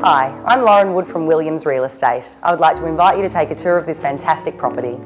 Hi, I'm Lauren Wood from Williams Real Estate. I would like to invite you to take a tour of this fantastic property.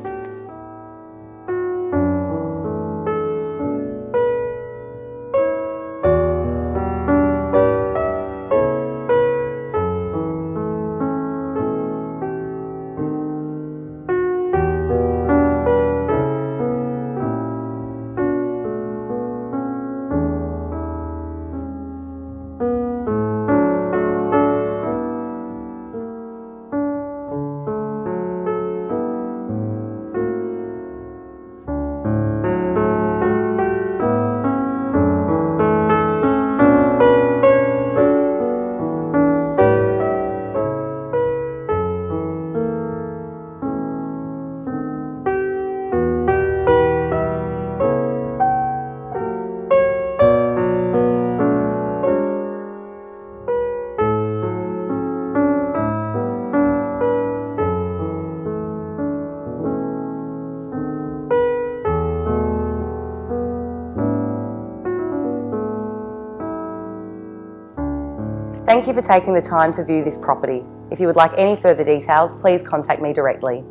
Thank you for taking the time to view this property. If you would like any further details, please contact me directly.